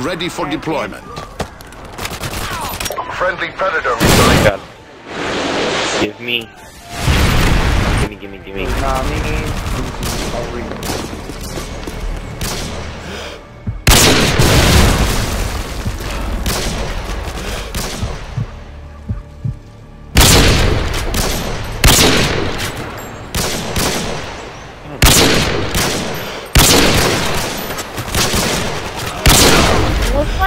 ready for deployment. Friendly Predator Oh my god. Give me. Gimme, gimme, gimme. Nami. I'll read. Looks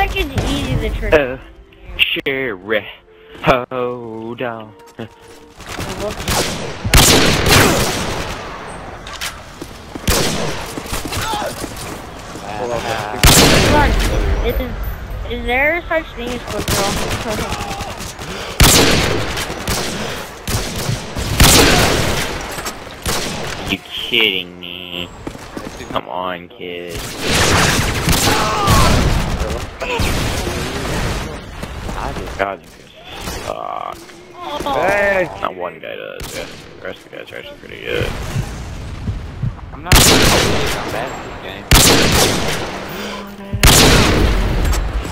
like it's easy to trick. Uh, Sherry. Hold on. Is, is there such thing as quick draw? You kidding me? Come on, kid. I just got you. Fuck. Hey! Not one guy does, yeah. The rest of the guys are actually pretty good. I'm not I'm bad at this game.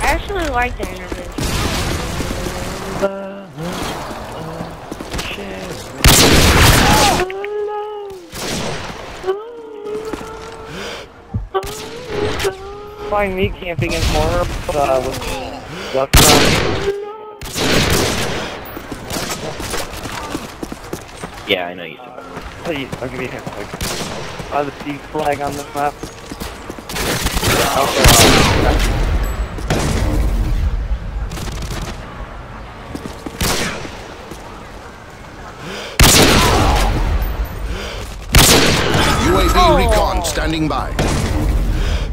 I actually like the intervention. Find me camping in more uh, with left around. Yeah, I know you said Please, I'll give you a hand. Like, uh, the C flag on this map. Also, UAV Oh. recon standing by.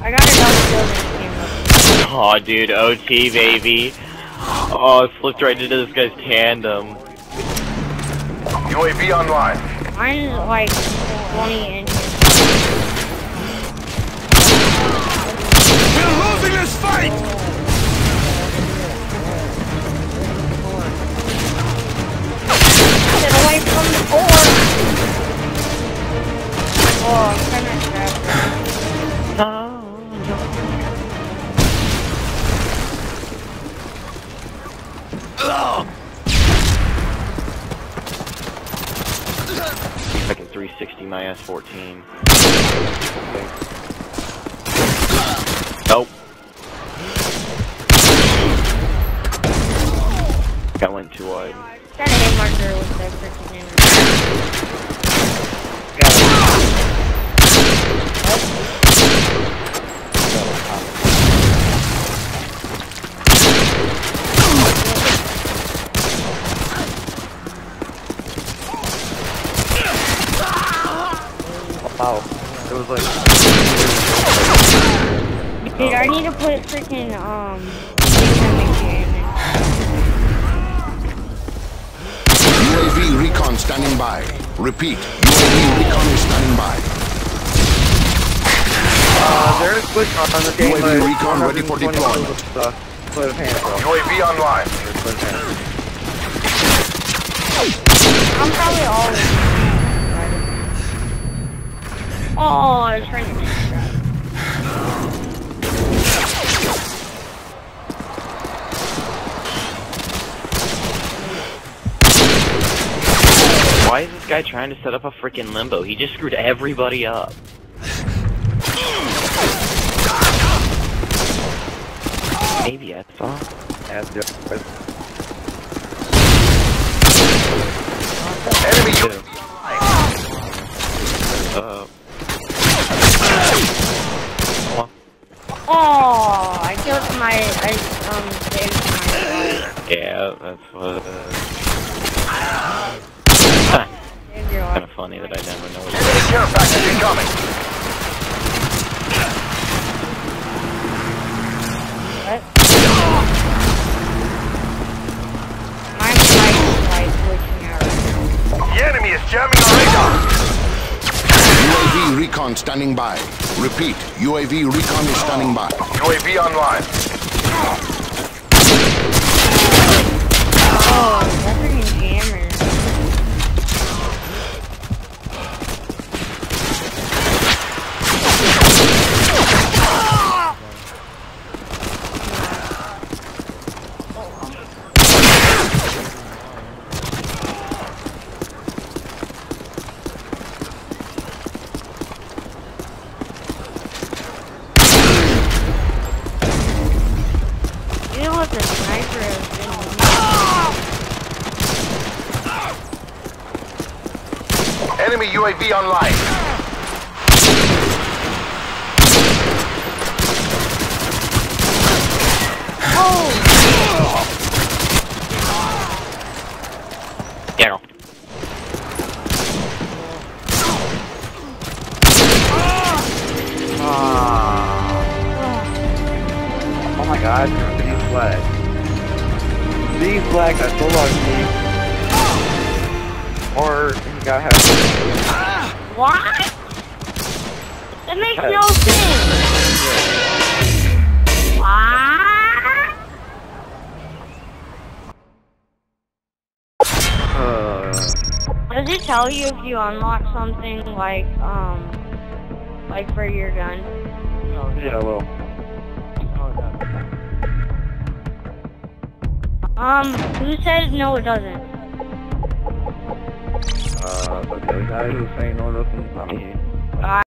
I got another building camera. Oh, dude, OT, baby. Oh, it flipped right into this guy's tandem. UAV online. Mine is like 20 inches. We're losing this fight! Get away from the board! Oh, I'm trying to grab Fucking 360 my S14. Nope. Got went too wide. Got a marker with the freaking wow. It was like, Dude, I need to put freaking, um, things that make damage. UAV recon standing by. Repeat, UAV recon is standing by. uh, there's glitch on the game. UAV but recon ready for deployment. uh, split of hands, bro. UAV online. Split of hands. I'm probably always. Oh, I was trying to. Why is this guy trying to set up a freaking limbo? He just screwed everybody up. Maybe I saw. Enemy Two. Uh, Oh, I killed my, I, um, saved my, yeah, that's what. Uh, kind of funny that I never know. enemy care package incoming. What? My mic is like glitching out right now. The enemy is jamming our radar. UAV recon standing by. Repeat, UAV recon is standing by. UAV online. Oh, that freaking jammer. the sniper has been Enemy UAV online. Get him. Ah. Oh my god, these flags. These flags are so large, Or gotta have. What? That makes no sense. What? Uh, Does it tell you if you unlock something like, um, like for your gun? yeah, well. Um, who said no it doesn't? Saying no, listen, I mean,